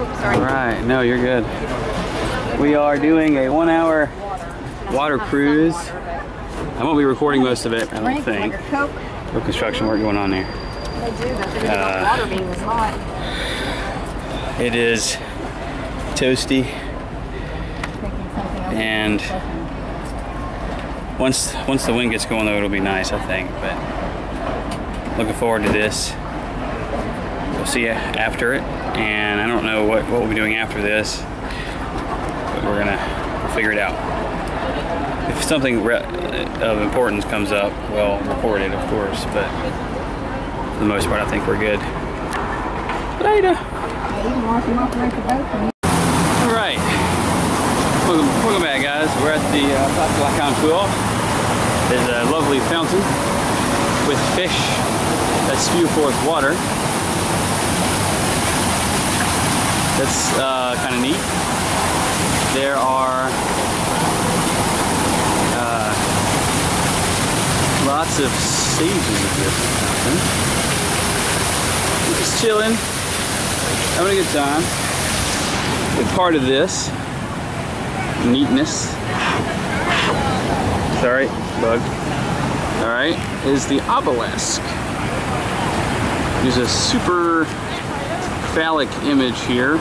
Oops, sorry. All right, no, you're good. We are doing a one hour water cruise. I won't be recording most of it, I don't think. like a Coke. No construction work going on there. They do that. They Uh, water being was hot. It is toasty Thinking something else. and once once the wind gets going though it'll be nice I think but looking forward to this we'll see you after it and I don't know what, what we'll be doing after this but we're gonna figure it out if something of importance comes up we'll record it of course but for the most part I think we're good later all right. Welcome, welcome back, guys. We're at the uh, de la There's a lovely fountain with fish that spew forth water. That's uh, kind of neat. There are uh, lots of stages of this fountain. Just chilling, having a good time. Good part of this neatness. Sorry, bug. All right, is the obelisk. There's a super phallic image here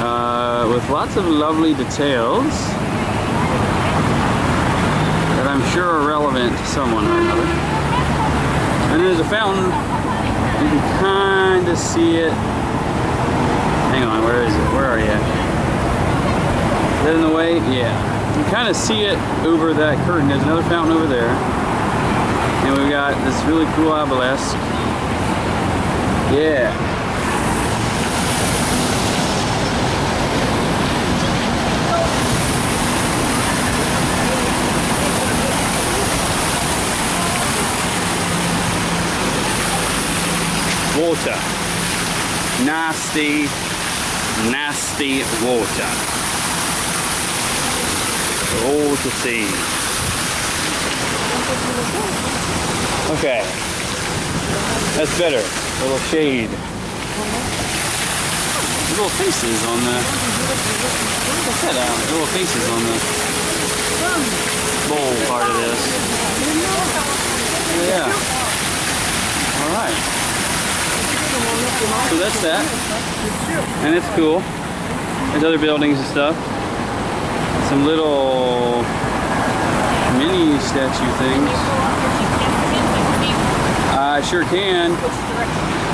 uh, with lots of lovely details that I'm sure are relevant to someone or another. And there's a fountain. You can kind of see it Hang on, where is it? Where are you? Is in the way? Yeah. You kind of see it over that curtain. There's another fountain over there. And we've got this really cool obelisk. Yeah. Water nasty, nasty water. All to see. Okay. That's better. A little shade. Little faces on the. What's that out? Little faces on the bowl part of this. Yeah. All right. So that's that. And it's cool. There's other buildings and stuff. Some little mini statue things. I sure can.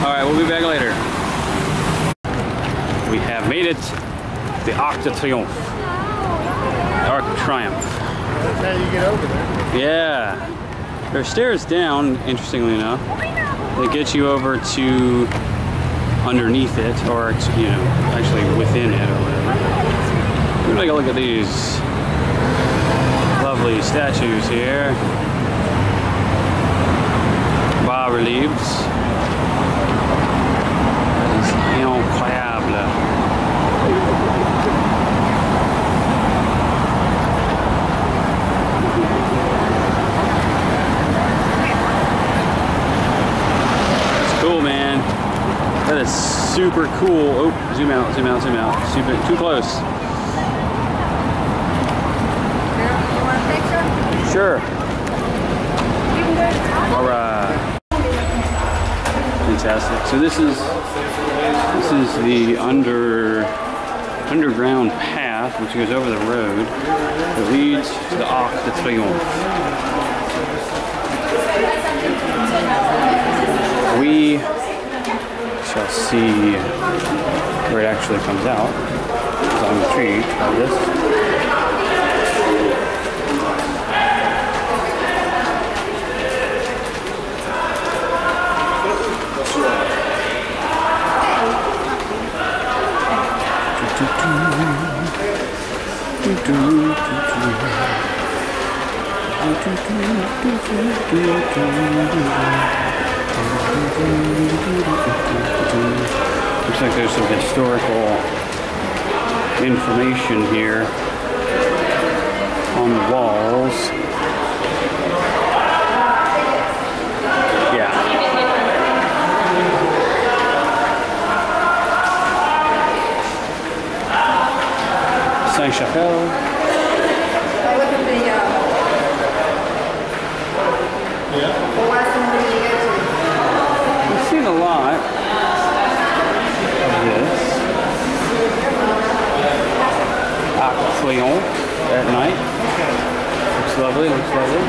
Alright, we'll be back later. We have made it. The Arc de Triomphe. Arc of Triumph. That's how you get over there. Yeah. There are stairs down, interestingly enough. They get you over to underneath it, or you know, actually within it or whatever. We'll take a look at these lovely statues here. Bas reliefs. That is incroyable. That's cool, man. That is super cool. Oh, zoom out, zoom out, zoom out. Super, too close. Sure. All right. Fantastic. So this is this is the under underground path which goes over the road that leads to the Arc de Triomphe. See where it actually comes out. I'm intrigued by this. Looks like there's some historical information here on the walls. Yeah. Sainte-Chapelle. Yeah. A of this. Arc Cléon at night. Looks lovely, looks lovely.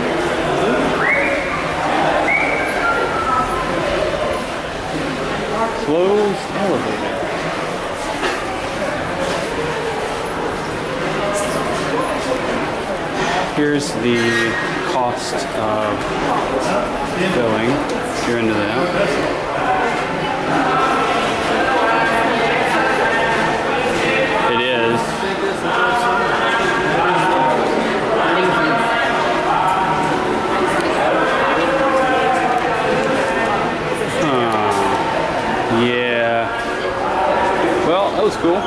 Closed elevator. Here's the cost of going. If you're into that. It is. Huh. Yeah. Well, that was cool.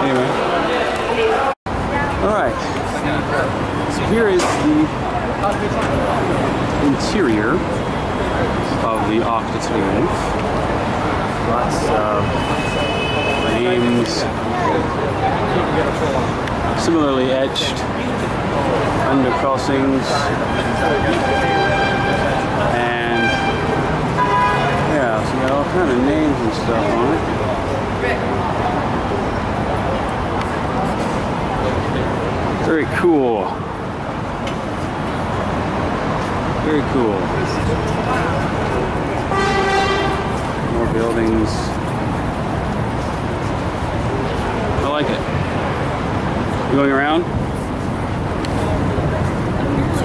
Anyway. All right. So here is the interior of the Triomphe. Lots of names similarly etched under crossings and yeah, so got all kind of names and stuff on it. Very cool. Very cool. More buildings. I like it. Going around?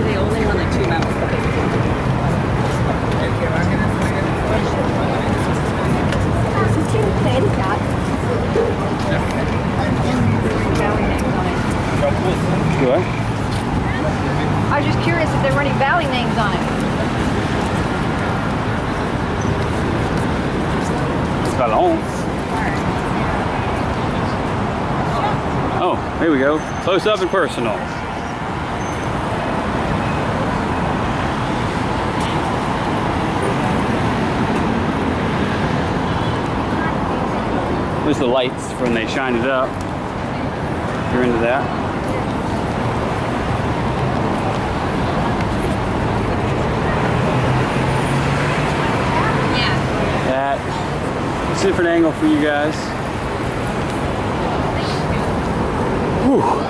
They only run like two hours. Katie got. Valley names on it. Do I? I was just curious if there were any valley names on it. Ballon. Oh, here we go. Close up and personal. There's the lights when they shine it up. If you're into that. Yeah. That. It's a different angle for you guys. Whew.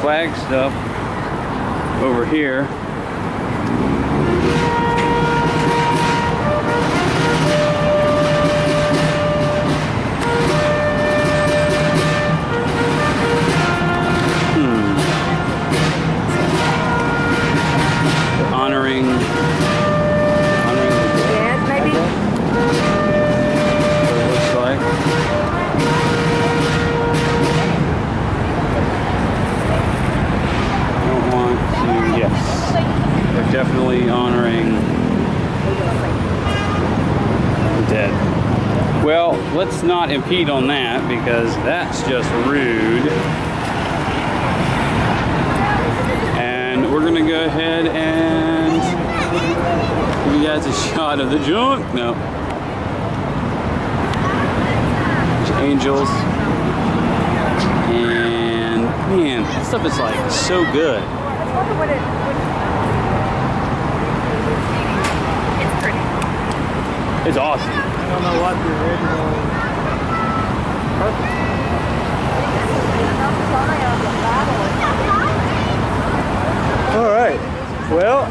Flag stuff over here. Let's not impede on that because that's just rude. And we're gonna go ahead and give you guys a shot of the junk. No. Angels. And man, that stuff is like so good. It's awesome. Don't know what the original purpose. All right. Well,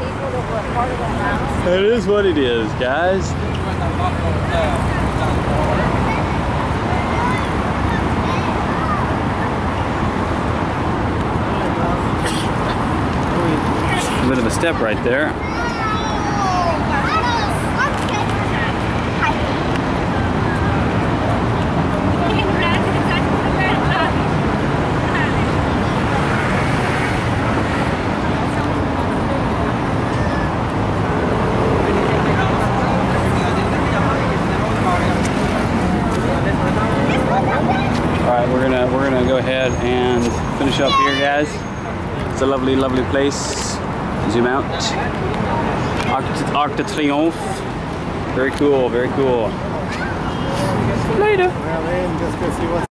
that is what it is, guys. A bit of a step right there. Go ahead and finish up here, guys. It's a lovely, lovely place. Zoom out. Arc de Triomphe. Very cool. Very cool. Later.